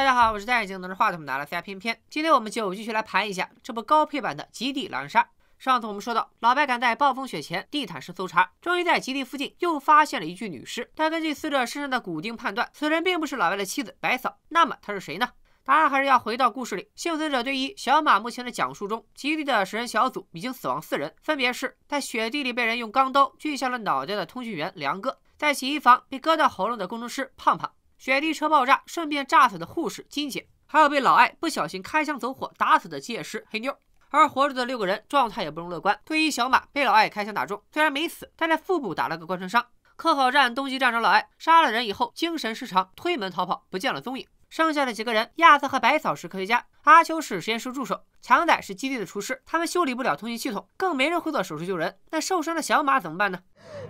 大家好，我是戴眼镜拿着话筒拿了仨偏偏。今天我们就继续来盘一下这部高配版的《极地狼人杀》。上次我们说到，老白赶在暴风雪前地毯式搜查，终于在极地附近又发现了一具女尸。但根据死者身上的骨钉判断，此人并不是老白的妻子白嫂。那么他是谁呢？答案还是要回到故事里。幸存者对于小马目前的讲述中，极地的食人小组已经死亡四人，分别是在雪地里被人用钢刀锯下了脑袋的通讯员梁哥，在洗衣房被割掉喉咙的工程师胖胖。雪地车爆炸，顺便炸死的护士金姐，还有被老艾不小心开枪走火打死的机械师黑妞。而活着的六个人状态也不容乐观。退役小马被老艾开枪打中，虽然没死，但在腹部打了个贯穿伤。科考站冬季站长老艾杀了人以后精神失常，推门逃跑，不见了踪影。剩下的几个人，亚瑟和百草是科学家，阿秋是实验室助手，强仔是基地的厨师。他们修理不了通信系统，更没人会做手术救人。那受伤的小马怎么办呢？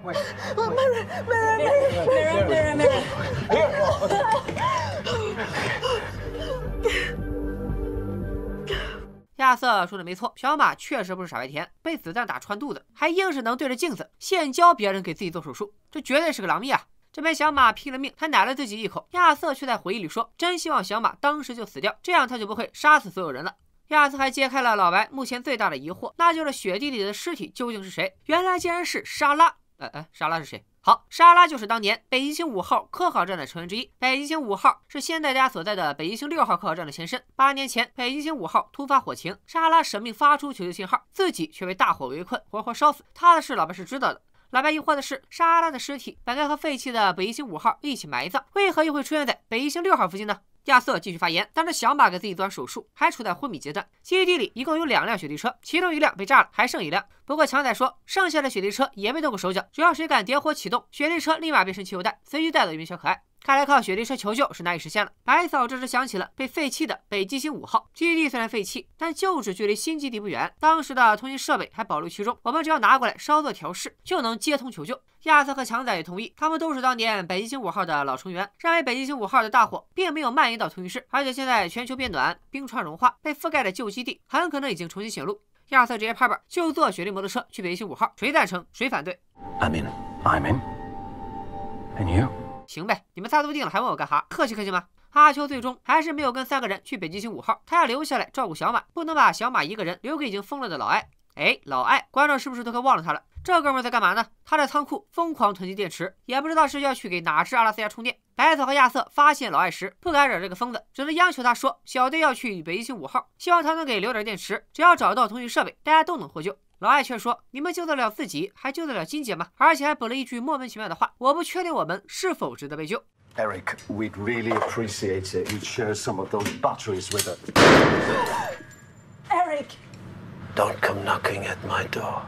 没人，没人，没人，没人，没人，没人。亚瑟说的没错，小马确实不是傻白甜，被子弹打穿肚子，还硬是能对着镜子现教别人给自己做手术，这绝对是个狼蜜啊！这边小马拼了命，还奶了自己一口，亚瑟却在回忆里说：“真希望小马当时就死掉，这样他就不会杀死所有人了。”亚瑟还揭开了老白目前最大的疑惑，那就是雪地里的尸体究竟是谁？原来竟然是莎拉。哎哎，莎拉是谁？好，莎拉就是当年北极星五号科考站的成员之一。北极星五号是现在大家所在的北极星六号科考站的前身。八年前，北极星五号突发火情，莎拉舍命发出求救信号，自己却被大火围困，活活烧死。他的事，老白是知道的。老白疑惑的是，莎拉的尸体本该和废弃的北极星五号一起埋葬，为何又会出现在北极星六号附近呢？亚瑟继续发言，当时小马给自己做完手术，还处在昏迷阶段。基地里一共有两辆雪地车，其中一辆被炸了，还剩一辆。不过强仔说，剩下的雪地车也没动过手脚，只要谁敢点火启动，雪地车立马变成汽油弹，随机带走一名小可爱。看来靠雪地车求救是难以实现了。白嫂这时想起了被废弃的北极星五号基地，虽然废弃，但旧址距离新基地不远，当时的通信设备还保留其中，我们只要拿过来稍作调试，就能接通求救。亚瑟和强仔也同意，他们都是当年北极星五号的老成员，认为北极星五号的大火并没有蔓延到通讯室，而且现在全球变暖，冰川融化，被覆盖的旧基地很可能已经重新显露。亚瑟直接拍板，就坐雪地摩托车去北极星五号，谁赞成谁反对？I'm in, I'm in, and you? 行呗，你们仨都定了，还问我干哈？客气客气吗？阿秋最终还是没有跟三个人去北极星五号，他要留下来照顾小马，不能把小马一个人留给已经疯了的老艾。哎，老艾，观众是不是都快忘了他了？这哥们在干嘛呢？他在仓库疯狂囤积电池，也不知道是要去给哪只阿拉斯加充电。白草和亚瑟发现老艾时，不敢惹这个疯子，只能央求他说，小队要去北极星五号，希望他能给留点电池，只要找到通讯设备，大家都能获救。老艾却说：“你们救得了自己，还救得了金姐吗？”而且还补了一句莫名其妙的话：“我不确定我们是否值得被救。” Eric, we'd really appreciate it. You'd share some of those batteries with us. Eric, don't come knocking at my door.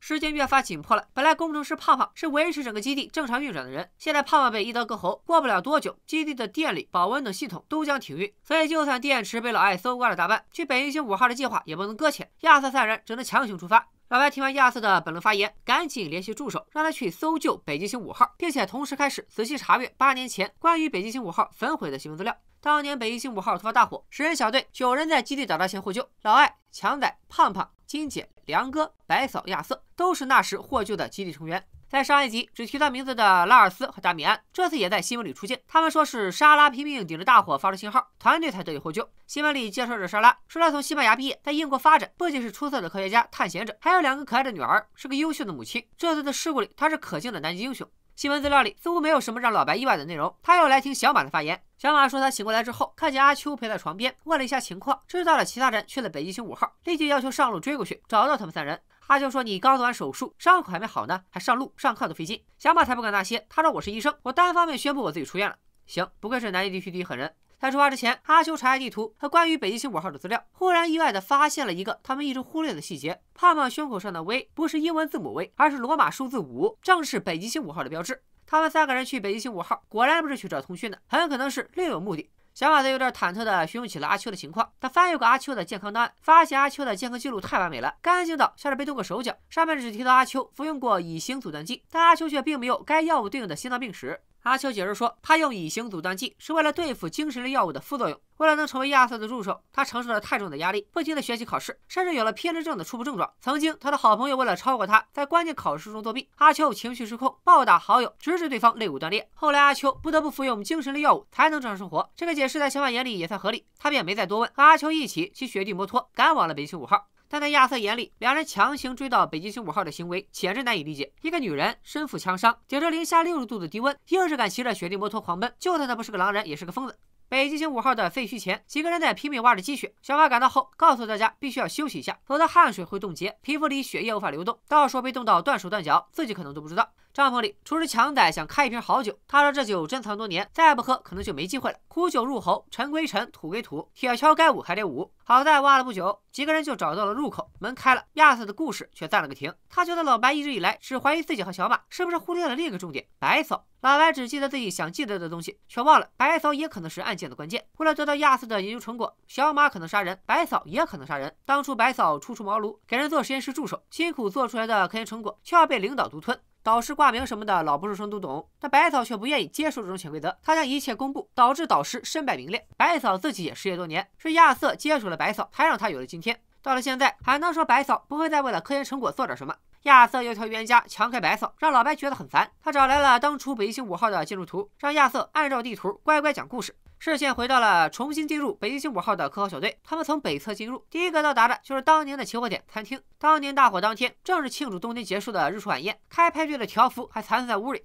时间越发紧迫了。本来工程师胖胖是维持整个基地正常运转的人，现在胖胖被一刀割喉，过不了多久，基地的电力、保温等系统都将停运。所以，就算电池被老艾搜刮了大半，去北极星五号的计划也不能搁浅。亚瑟三人只能强行出发。老白听完亚瑟的本轮发言，赶紧联系助手，让他去搜救北极星五号，并且同时开始仔细查阅八年前关于北极星五号焚毁的新闻资料。当年北极星五号突发大火，十人小队九人在基地找到前获救，老艾、强仔、胖胖、金姐、梁哥、白嫂、亚瑟都是那时获救的基地成员。在上一集只提到名字的拉尔斯和达米安，这次也在新闻里出现。他们说是莎拉拼命顶着大火发出信号，团队才得以获救。新闻里介绍着莎拉，说她从西班牙毕业，在英国发展，不仅是出色的科学家、探险者，还有两个可爱的女儿，是个优秀的母亲。这次的事故里，她是可敬的南极英雄。新闻资料里似乎没有什么让老白意外的内容，他又来听小马的发言。小马说他醒过来之后，看见阿秋陪在床边，问了一下情况，知道了其他人去了北极星五号，立即要求上路追过去，找到他们三人。阿秋说：“你刚做完手术，伤口还没好呢，还上路上课都费劲。”小马才不管那些，他说：“我是医生，我单方面宣布我自己出院了。”行，不愧是南极地区第一狠人。在出发之前，阿秋查阅地图和关于北极星五号的资料，忽然意外地发现了一个他们一直忽略的细节：胖胖胸口上的 V 不是英文字母 V，而是罗马数字五，正是北极星五号的标志。他们三个人去北极星五号，果然不是去找通讯的，很可能是另有目的。小马则有点忐忑地询问起了阿秋的情况。他翻阅过阿秋的健康档案，发现阿秋的健康记录太完美了，干净到像是被动过手脚。上面只提到阿秋服用过乙型阻断剂，但阿秋却并没有该药物对应的心脏病史。阿秋解释说，他用乙型阻断剂是为了对付精神类药物的副作用。为了能成为亚瑟的助手，他承受了太重的压力，不停的学习考试，甚至有了偏执症的初步症状。曾经，他的好朋友为了超过他，在关键考试中作弊，阿秋情绪失控，暴打好友，直至对方肋骨断裂。后来，阿秋不得不服用精神类药物才能正常生活。这个解释在小马眼里也算合理，他便没再多问，和阿秋一起骑雪地摩托赶往了北京五号。但在亚瑟眼里，两人强行追到北极星五号的行为简直难以理解。一个女人身负枪伤，顶着零下六十度的低温，硬是敢骑着雪地摩托狂奔，就算她不是个狼人，也是个疯子。北极星五号的废墟前，几个人在拼命挖着积雪。小马赶到后，告诉大家必须要休息一下，否则汗水会冻结，皮肤里血液无法流动，到时候被冻到断手断脚，自己可能都不知道。帐篷里，厨师强仔想开一瓶好酒，他说这酒珍藏多年，再不喝可能就没机会了。苦酒入喉，尘归尘，土归土，铁锹该舞还得舞。好在挖了不久，几个人就找到了入口，门开了。亚瑟的故事却暂了个停。他觉得老白一直以来只怀疑自己和小马，是不是忽略了另一个重点——白嫂？老白只记得自己想记得的东西，却忘了白嫂也可能是案件的关键。为了得到亚瑟的研究成果，小马可能杀人，白嫂也可能杀人。当初白嫂初出茅庐，给人做实验室助手，辛苦做出来的科研成果，却要被领导独吞。导师挂名什么的，老博士生都懂，但白嫂却不愿意接受这种潜规则。她将一切公布，导致导师身败名裂。白嫂自己也失业多年，是亚瑟接触了白嫂，才让她有了今天。到了现在，还能说白嫂不会再为了科研成果做点什么？亚瑟有条冤家强开白嫂，让老白觉得很烦。他找来了当初北极星五号的建筑图，让亚瑟按照地图乖乖讲故事。视线回到了重新进入北极星五号的科考小队，他们从北侧进入，第一个到达的就是当年的起火点餐厅。当年大火当天，正是庆祝冬天结束的日出晚宴，开派对的条幅还残存在屋里。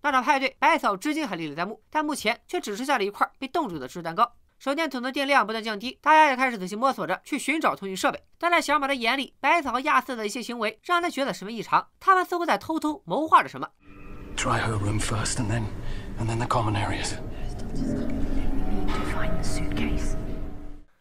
那场派对，白嫂至今还历历在目，但目前却只剩下了一块被冻住的芝士蛋糕。手电筒的电量不断降低，大家也开始仔细摸索着去寻找通讯设备。但在小马的眼里，白嫂和亚瑟的一些行为让他觉得十分异常，他们似乎在偷偷谋划着什么。Try her room first, and then, and then the common areas.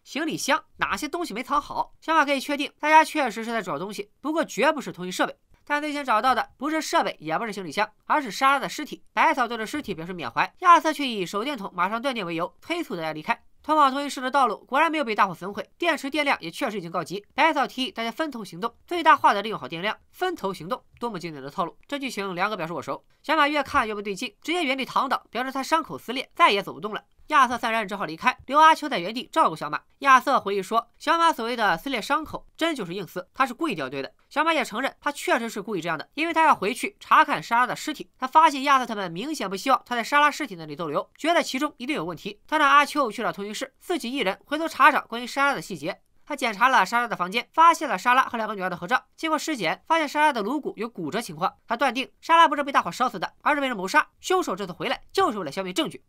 行李箱哪些东西没藏好？小马可以确定，大家确实是在找东西，不过绝不是通讯设备。但最先找到的不是设备，也不是行李箱，而是莎拉的尸体。白草对着尸体表示缅怀，亚瑟却以手电筒马上断电为由，催促大家离开。通往通讯室的道路果然没有被大火焚毁，电池电量也确实已经告急。百草提议大家分头行动，最大化的利用好电量。分头行动，多么经典的套路！这剧情梁哥表示我熟。小马越看越不对劲，直接原地躺倒，表示他伤口撕裂，再也走不动了。亚瑟三人只好离开，留阿秋在原地照顾小马。亚瑟回忆说，小马所谓的撕裂伤口，真就是硬撕，他是故意掉队的。小马也承认，他确实是故意这样的，因为他要回去查看莎拉的尸体。他发现亚瑟他们明显不希望他在莎拉尸体那里逗留，觉得其中一定有问题。他让阿秋去找通讯室，自己一人回头查找关于莎拉的细节。他检查了莎拉的房间，发现了莎拉和两个女儿的合照。经过尸检，发现莎拉的颅骨有骨折情况。他断定莎拉不是被大火烧死的，而是被人谋杀。凶手这次回来就是为了消灭证据。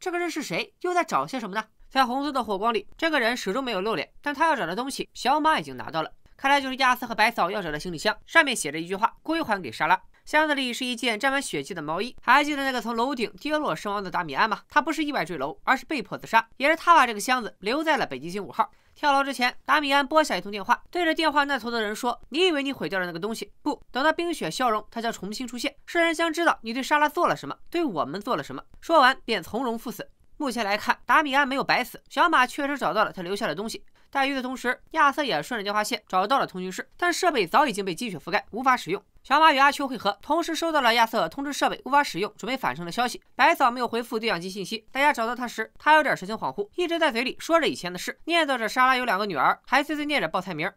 这个人是谁？又在找些什么呢？在红色的火光里，这个人始终没有露脸，但他要找的东西，小马已经拿到了。看来就是亚瑟和白嫂要找的行李箱，上面写着一句话：归还给莎拉。箱子里是一件沾满血迹的毛衣。还记得那个从楼顶跌落身亡的达米安吗？他不是意外坠楼，而是被迫自杀。也是他把这个箱子留在了北极星五号。跳楼之前，达米安拨下一通电话，对着电话那头的人说：“你以为你毁掉了那个东西？不，等到冰雪消融，它将重新出现。世人将知道你对莎拉做了什么，对我们做了什么。”说完便从容赴死。目前来看，达米安没有白死，小马确实找到了他留下的东西。但与此同时，亚瑟也顺着电话线找到了通讯室，但设备早已经被积雪覆盖，无法使用。小马与阿秋会合，同时收到了亚瑟通知设备无法使用，准备返程的消息。白嫂没有回复对讲机信息。大家找到他时，他有点神情恍惚，一直在嘴里说着以前的事，念叨着莎拉有两个女儿，还碎碎念着报菜名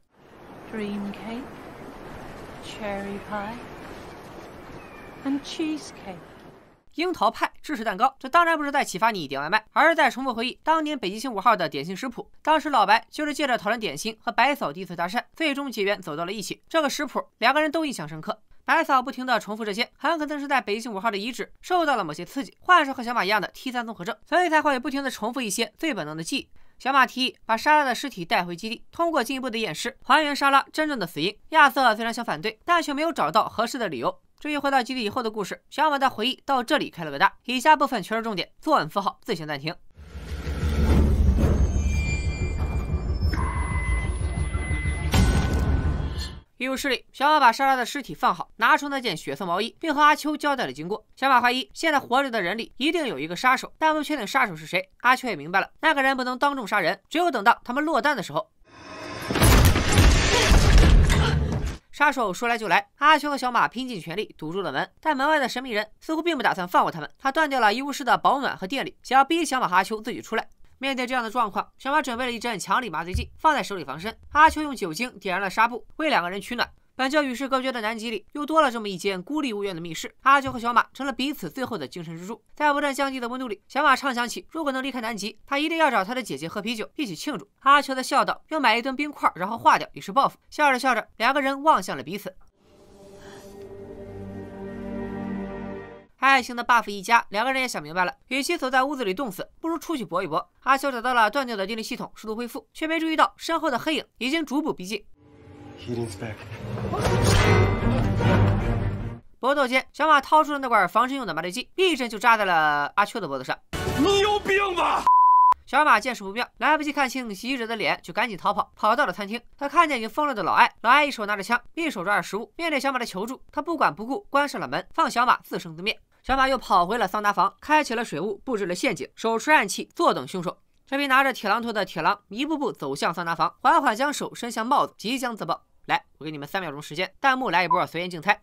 ：dream cake, cherry pie, and cheesecake. 樱桃派、芝士蛋糕，这当然不是在启发你点外卖，而是在重复回忆当年北极星五号的点心食谱。当时老白就是借着讨论点心和白嫂第一次搭讪，最终结缘走到了一起。这个食谱两个人都印象深刻。白嫂不停地重复这些，很可能是在北极星五号的遗址受到了某些刺激，患上和小马一样的 T 三综合症，所以才会不停地重复一些最本能的记忆。小马提议把莎拉的尸体带回基地，通过进一步的验尸还原莎拉真正的死因。亚瑟虽然想反对，但却没有找到合适的理由。至于回到基地以后的故事，小马的回忆到这里开了个大，以下部分全是重点，作文符号自行暂停。医务室里，小马把莎拉的尸体放好，拿出那件血色毛衣，并和阿秋交代了经过。小马怀疑现在活着的人里一定有一个杀手，但不确定杀手是谁。阿秋也明白了，那个人不能当众杀人，只有等到他们落单的时候。杀手说来就来，阿秋和小马拼尽全力堵住了门，但门外的神秘人似乎并不打算放过他们。他断掉了医务室的保暖和电力，想要逼小马和阿秋自己出来。面对这样的状况，小马准备了一针强力麻醉剂，放在手里防身。阿秋用酒精点燃了纱布，为两个人取暖。本就与世隔绝的南极里，又多了这么一间孤立无援的密室。阿秋和小马成了彼此最后的精神支柱。在不断降低的温度里，小马畅想起，如果能离开南极，他一定要找他的姐姐喝啤酒，一起庆祝。阿秋则笑道：“要买一吨冰块，然后化掉，以示报复。”笑着笑着，两个人望向了彼此。爱情的 buff 一加，两个人也想明白了，与其锁在屋子里冻死，不如出去搏一搏。阿秋找到了断掉的电力系统，试图恢复，却没注意到身后的黑影已经逐步逼近。搏斗间，小马掏出了那管防身用的麻醉剂，一针就扎在了阿秋的脖子上。你有病吧！小马见势不妙，来不及看清袭击者的脸，就赶紧逃跑，跑到了餐厅。他看见已经疯了的老艾，老艾一手拿着枪，一手抓着食物。面对小马的求助，他不管不顾，关上了门，放小马自生自灭。小马又跑回了桑拿房，开启了水雾，布置了陷阱，手持暗器，坐等凶手。这边拿着铁榔头的铁狼一步步走向桑拿房，缓缓将手伸向帽子，即将自爆。来，我给你们三秒钟时间，弹幕来一波随缘竞猜。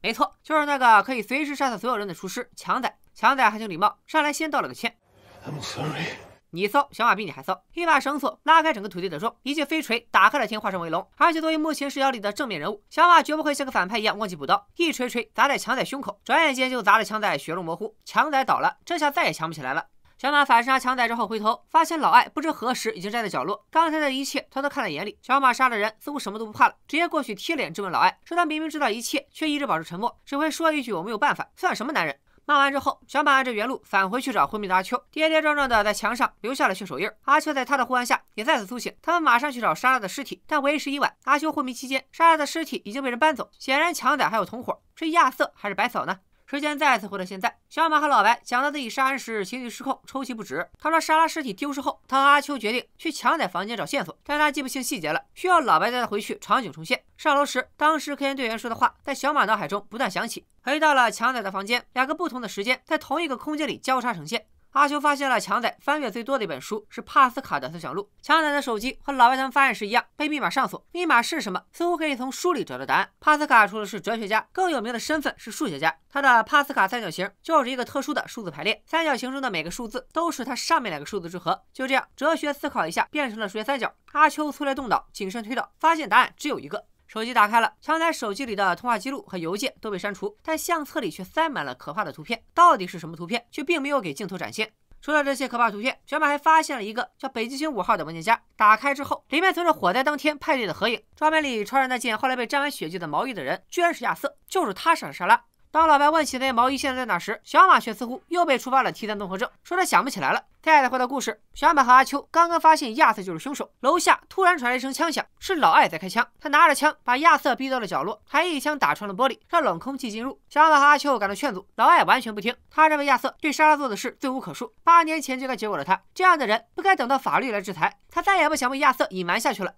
没错，就是那个可以随时杀死所有人的厨师强仔。强仔还挺礼貌，上来先道了个歉。I'm sorry。你骚，小马比你还骚。一把绳索拉开整个土地的钟，一记飞锤打开了天，化身为龙。而且作为目前视角里的正面人物，小马绝不会像个反派一样忘记补刀，一锤锤砸在强仔胸口，转眼间就砸得强仔血肉模糊。强仔倒了，这下再也强不起来了。小马反杀强仔之后回头，发现老艾不知何时已经站在角落，刚才的一切他都看在眼里。小马杀了人，似乎什么都不怕了，直接过去贴脸质问老艾，说他明明知道一切，却一直保持沉默，只会说一句我没有办法，算什么男人？骂完之后，小马按着原路返回去找昏迷的阿秋，跌跌撞撞的在墙上留下了血手印。阿秋在他的呼唤下也再次苏醒。他们马上去找莎拉的尸体，但为时已晚。阿秋昏迷期间，莎拉的尸体已经被人搬走。显然强仔还有同伙，是亚瑟还是白嫂呢？时间再次回到现在，小马和老白讲到自己杀人时情绪失控，抽泣不止。他说莎拉尸体丢失后，他和阿秋决定去强仔房间找线索，但他记不清细节了，需要老白带他回去，场景重现。上楼时，当时科研队员说的话在小马脑海中不断响起。回到了强仔的房间，两个不同的时间在同一个空间里交叉呈现。阿秋发现了强仔翻阅最多的一本书是帕斯卡的思想录。强仔的手机和老外他们发现时一样，被密码上锁。密码是什么？似乎可以从书里找到答案。帕斯卡除了是哲学家，更有名的身份是数学家。他的帕斯卡三角形就是一个特殊的数字排列，三角形中的每个数字都是它上面两个数字之和。就这样，哲学思考一下，变成了数学三角。阿秋粗略动脑，谨慎推导，发现答案只有一个。手机打开了，强仔手机里的通话记录和邮件都被删除，但相册里却塞满了可怕的图片。到底是什么图片，却并没有给镜头展现。除了这些可怕图片，小马还发现了一个叫北极星五号的文件夹。打开之后，里面存着火灾当天派对的合影。照片里穿着那件后来被沾满血迹的毛衣的人，居然是亚瑟，就是他杀了莎拉。当老白问起那件毛衣现在在哪时，小马却似乎又被触发了提单综合症，说他想不起来了。再回到故事，小马和阿秋刚刚发现亚瑟就是凶手，楼下突然传来一声枪响，是老艾在开枪。他拿着枪把亚瑟逼到了角落，还一枪打穿了玻璃，让冷空气进入。小马和阿秋赶到劝阻，老艾完全不听。他认为亚瑟对莎拉做的事罪无可恕，八年前就该结果了他。这样的人不该等到法律来制裁。他再也不想被亚瑟隐瞒下去了。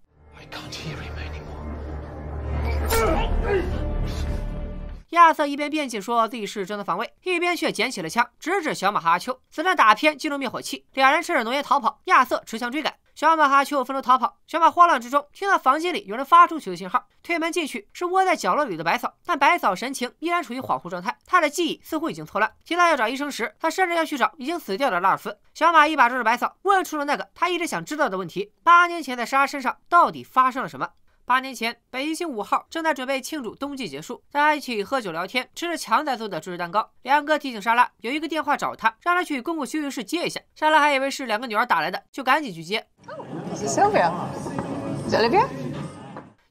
亚瑟一边辩解说自己是正当防卫，一边却捡起了枪，直指小马和阿秋。子弹打偏进入灭火器，两人趁着浓烟逃跑。亚瑟持枪追赶，小马和阿秋分头逃跑。小马慌乱之中听到房间里有人发出求救信号，推门进去是窝在角落里的白嫂，但白嫂神情依然处于恍惚状态，她的记忆似乎已经错乱。提到要找医生时，她甚至要去找已经死掉的拉尔斯。小马一把抓住白嫂，问出了那个他一直想知道的问题：八年前在莎莎身上到底发生了什么？八年前，北极星五号正在准备庆祝冬季结束，大家一起喝酒聊天，吃着强仔做的芝士蛋糕。两哥提醒莎拉有一个电话找他，让他去公共休息室接一下。莎拉还以为是两个女儿打来的，就赶紧去接。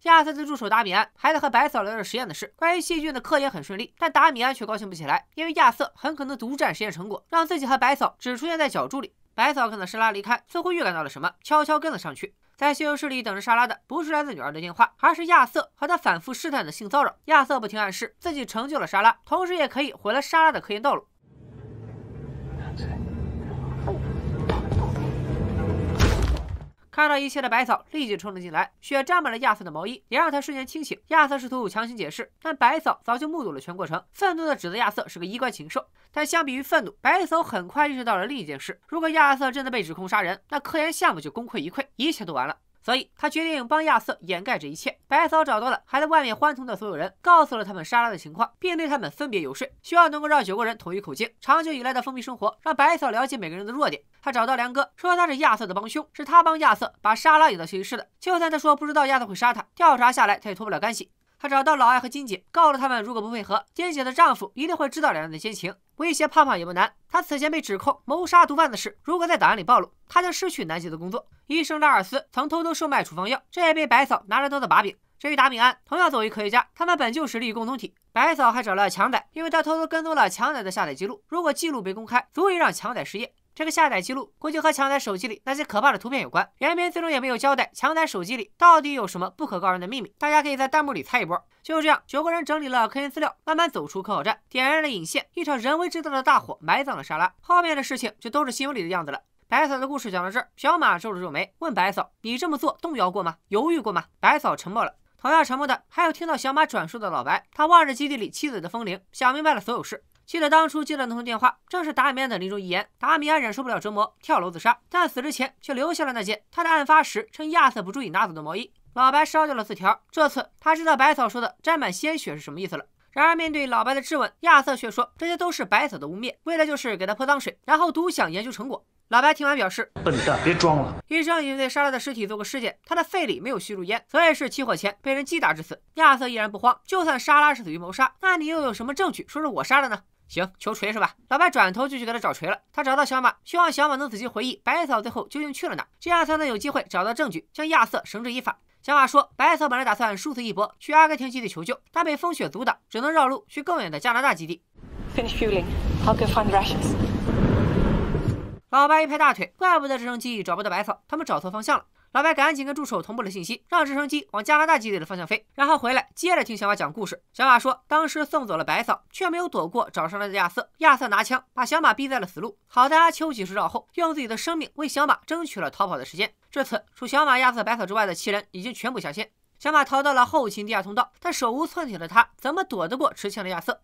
亚瑟的助手达米安还在和白嫂聊着实验的事，关于细菌的科研很顺利，但达米安却高兴不起来，因为亚瑟很可能独占实验成果，让自己和白嫂只出现在角柱里。白嫂看到莎拉离开，似乎预感到了什么，悄悄跟了上去。在休息室里等着莎拉的不是来自女儿的电话，而是亚瑟和他反复试探的性骚扰。亚瑟不停暗示自己成就了莎拉，同时也可以毁了莎拉的科研道路。看到一切的白嫂立即冲了进来，血沾满了亚瑟的毛衣，也让他瞬间清醒。亚瑟试图强行解释，但白嫂早就目睹了全过程，愤怒的指责亚瑟是个衣冠禽兽。但相比于愤怒，白嫂很快意识到了另一件事：如果亚瑟真的被指控杀人，那科研项目就功亏一篑，一切都完了。所以他决定帮亚瑟掩盖这一切。白嫂找到了还在外面欢腾的所有人，告诉了他们莎拉的情况，并对他们分别游说，希望能够让九个人统一口径。长久以来的封闭生活让白嫂了解每个人的弱点。他找到梁哥，说他是亚瑟的帮凶，是他帮亚瑟把莎拉引到休息室的。就算他说不知道亚瑟会杀他，调查下来他也脱不了干系。他找到老艾和金姐，告诉他们如果不配合，金姐的丈夫一定会知道两人的奸情。威胁胖胖也不难，他此前被指控谋杀毒贩的事，如果在档案里暴露，他将失去南极的工作。医生拉尔斯曾偷偷售卖处方药，这也被白嫂拿着当做把柄。至于达米安，同样作为科学家，他们本就是利益共同体。白嫂还找了强仔，因为他偷偷跟踪了强仔的下载记录，如果记录被公开，足以让强仔失业。这个下载记录估计和强仔手机里那些可怕的图片有关。原片最终也没有交代强仔手机里到底有什么不可告人的秘密，大家可以在弹幕里猜一波。就这样，九个人整理了科研资料，慢慢走出科考站，点燃了引线，一场人为制造的大火埋葬了莎拉。后面的事情就都是新闻里的样子了。白嫂的故事讲到这儿，小马皱了皱眉，问白嫂：“你这么做动摇过吗？犹豫过吗？”白嫂沉默了。同样沉默的还有听到小马转述的老白，他望着基地里妻子的风铃，想明白了所有事。记得当初接到那通电话，正是达米安的临终遗言。达米安忍受不了折磨，跳楼自杀，但死之前却留下了那件他在案发时趁亚瑟不注意拿走的毛衣。老白烧掉了字条，这次他知道百草说的沾满鲜血是什么意思了。然而面对老白的质问，亚瑟却说这些都是百草的污蔑，为的就是给他泼脏水，然后独享研究成果。老白听完表示：“笨蛋，别装了。”医生已经对莎拉的尸体做过尸检，他的肺里没有吸入烟，所以是起火前被人击打致死。亚瑟依然不慌，就算莎拉是死于谋杀，那你又有什么证据说是我杀的呢？行，求锤是吧？老白转头就去给他找锤了。他找到小马，希望小马能仔细回忆白嫂最后究竟去了哪，这样才能有机会找到证据，将亚瑟绳之以法。小马说，白嫂本来打算殊死一搏，去阿根廷基地求救，但被风雪阻挡，只能绕路去更远的加拿大基地。Finish fueling. I'll go find rations. 老白一拍大腿，怪不得直升机找不到白嫂，他们找错方向了。老白赶紧跟助手同步了信息，让直升机往加拿大基地的方向飞，然后回来接着听小马讲故事。小马说，当时送走了白嫂，却没有躲过找上来的亚瑟。亚瑟拿枪把小马逼在了死路。好在阿秋及时绕后，用自己的生命为小马争取了逃跑的时间。这次除小马、亚瑟、白嫂之外的七人已经全部下线。小马逃到了后勤地下通道，但手无寸铁的他怎么躲得过持枪的亚瑟？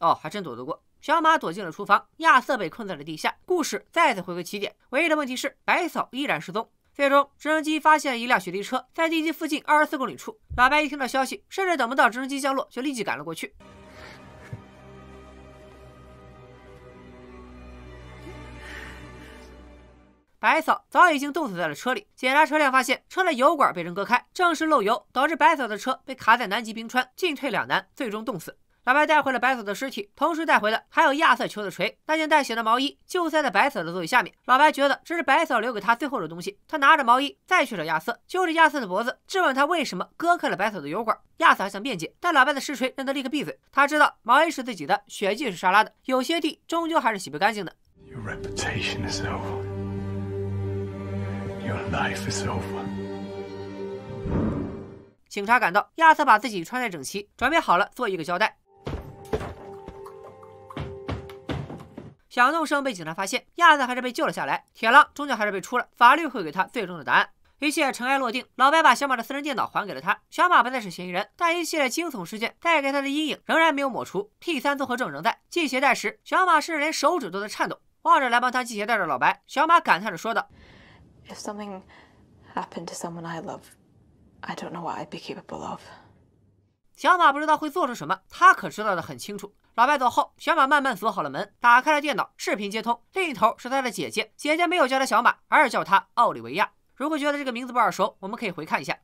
哦，还真躲得过。小马躲进了厨房，亚瑟被困在了地下。故事再次回归起点，唯一的问题是白嫂依然失踪。最终，直升机发现了一辆雪地车，在地基附近二十四公里处。老白一听到消息，甚至等不到直升机降落，就立即赶了过去。白嫂早已经冻死在了车里。检查车辆发现，车的油管被人割开，正是漏油导致白嫂的车被卡在南极冰川，进退两难，最终冻死。老白带回了白嫂的尸体，同时带回的还有亚瑟求的锤。那件带血的毛衣就塞在白嫂的座椅下面。老白觉得这是白嫂留给他最后的东西。他拿着毛衣再去找亚瑟，揪着亚瑟的脖子质问他为什么割开了白嫂的油管。亚瑟还想辩解，但老白的尸锤让他立刻闭嘴。他知道毛衣是自己的，血迹是莎拉的，有些地终究还是洗不干净的。Your reputation is over. Your life is over. 警察赶到，亚瑟把自己穿戴整齐，准备好了做一个交代。响动声被警察发现，亚子还是被救了下来。铁狼终究还是被出了，法律会给他最终的答案。一切尘埃落定，老白把小马的私人电脑还给了他。小马不再是嫌疑人，但一系列惊悚事件带给他的阴影仍然没有抹除。T 三综合症仍在。系鞋带时，小马甚至连手指都在颤抖。望着来帮他系鞋带的老白，小马感叹着说道：“If something happened to someone I love, I don't know what I'd be capable of.” 小马不知道会做出什么，他可知道的很清楚。老白走后，小马慢慢锁好了门，打开了电脑，视频接通。另一头是他的姐姐，姐姐没有叫他小马，而是叫他奥利维亚。如果觉得这个名字不耳熟，我们可以回看一下。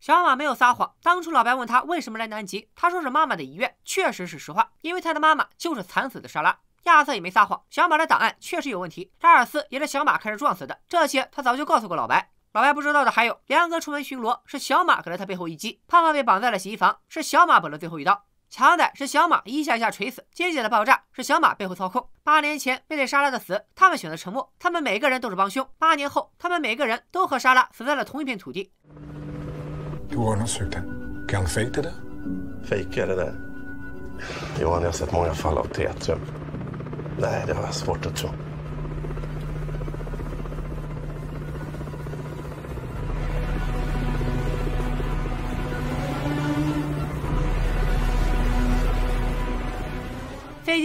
小马没有撒谎，当初老白问他为什么来南极，他说是妈妈的遗愿，确实是实话，因为他的妈妈就是惨死的莎拉。亚瑟也没撒谎，小马的档案确实有问题，查尔斯也是小马开始撞死的，这些他早就告诉过老白。老白不知道的还有，梁哥出门巡逻是小马给了他背后一击，胖胖被绑在了洗衣房是小马补了最后一刀，强仔是小马一下一下锤死，接姐的爆炸是小马背后操控。八年前面对莎拉的死，他们选择沉默，他们每个人都是帮凶。八年后，他们每个人都和莎拉死在了同一片土地。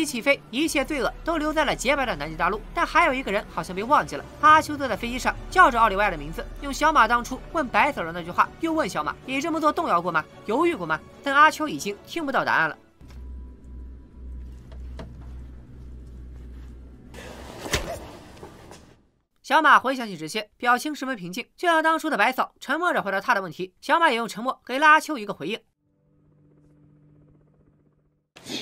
起飞，一切罪恶都留在了洁白的南极大陆。但还有一个人好像被忘记了。阿秋坐在飞机上，叫着奥利维亚的名字，用小马当初问白嫂的那句话，又问小马：“你这么做动摇过吗？犹豫过吗？”但阿秋已经听不到答案了。小马回想起这些，表情十分平静，就像当初的白嫂，沉默着回答他的问题。小马也用沉默给了阿秋一个回应。你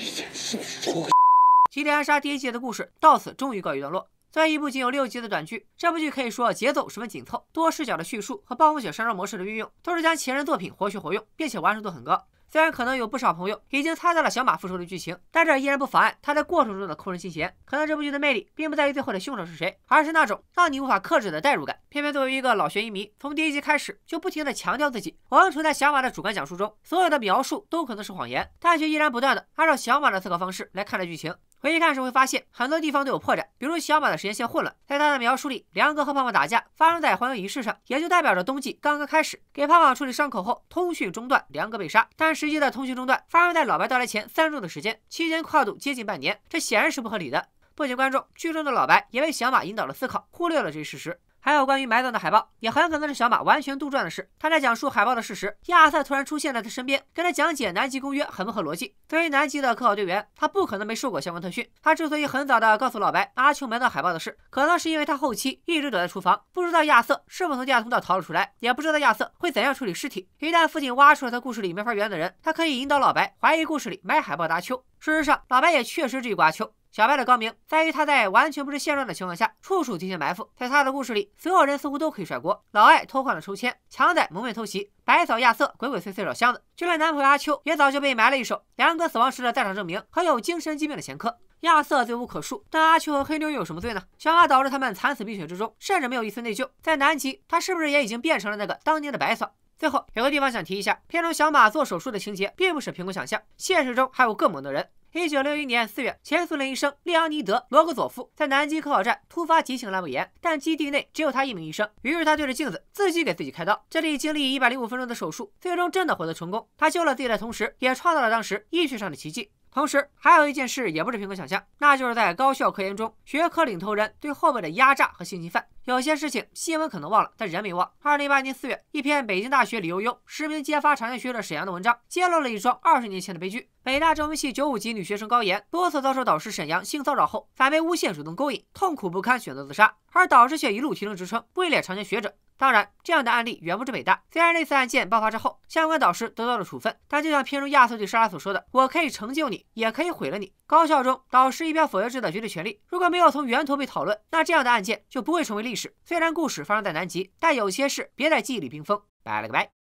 吉田暗杀第一季的故事到此终于告一段落。作为一部仅有六集的短剧，这部剧可以说节奏十分紧凑，多视角的叙述和暴风雪山庄模式的运用，都是将前人作品活学活用，并且完成度很高。虽然可能有不少朋友已经猜到了小马复仇的剧情，但这依然不妨碍他在过程中的扣人心弦。可能这部剧的魅力并不在于最后的凶手是谁，而是那种让你无法克制的代入感。偏偏作为一个老悬疑迷，从第一集开始就不停的强调自己，王处在小马的主观讲述中，所有的描述都可能是谎言，但却依然不断的按照小马的思考方式来看待剧情。回去看时会发现很多地方都有破绽，比如小马的时间线混乱。在他的描述里，梁哥和胖胖打架发生在欢迎仪式上，也就代表着冬季刚刚开始。给胖胖处理伤口后，通讯中断，梁哥被杀。但实际的通讯中断发生在老白到来前三周的时间，期间跨度接近半年，这显然是不合理的。不仅观众，剧中的老白也被小马引导了思考，忽略了这一事实。还有关于埋葬的海报，也很可能是小马完全杜撰的事。他在讲述海报的事实，亚瑟突然出现在他身边，跟他讲解南极公约，很不合逻辑。作为南极的科考队员，他不可能没受过相关特训。他之所以很早的告诉老白阿秋埋葬海报的事，可能是因为他后期一直躲在厨房，不知道亚瑟是否从地下通道逃了出来，也不知道亚瑟会怎样处理尸体。一旦父亲挖出了他故事里没法圆的人，他可以引导老白怀疑故事里埋海报的阿秋。事实上，老白也确实质疑过阿秋。小白的高明在于他在完全不知现状的情况下，处处提前埋伏。在他的故事里，所有人似乎都可以甩锅。老艾偷换了抽签，强仔蒙面偷袭，白嫂亚瑟鬼鬼祟祟找箱子，就连男朋友阿秋也早就被埋了一手梁哥死亡时的在场证明和有精神疾病的前科。亚瑟罪无可恕，但阿秋和黑妞又有什么罪呢？小马导致他们惨死冰雪之中，甚至没有一丝内疚。在南极，他是不是也已经变成了那个当年的白嫂？最后有个地方想提一下，片中小马做手术的情节并不是凭空想象，现实中还有更猛的人。一九六一年四月，前苏联医生列昂尼德·罗格佐夫在南极科考站突发急性阑尾炎，但基地内只有他一名医生，于是他对着镜子自己给自己开刀。这里经历一百零五分钟的手术，最终真的获得成功。他救了自己的同时，也创造了当时医学上的奇迹。同时，还有一件事也不是凭空想象，那就是在高校科研中，学科领头人对后辈的压榨和性侵犯。有些事情新闻可能忘了，但人没忘。二零一八年四月，一篇北京大学李悠悠实名揭发长年学者沈阳的文章，揭露了一桩二十年前的悲剧。北大中文系九五级女学生高岩多次遭受导师沈阳性骚扰后，反被诬陷主动勾引，痛苦不堪，选择自杀，而导师却一路提升职称，位列长年学者。当然，这样的案例远不止北大。虽然类似案件爆发之后，相关导师得到了处分，但就像片中亚瑟对莎拉所说的：“我可以成就你，也可以毁了你。”高校中，导师一边否决制的绝对权利，如果没有从源头被讨论，那这样的案件就不会成为历史。虽然故事发生在南极，但有些事别在记忆里冰封。拜了个拜。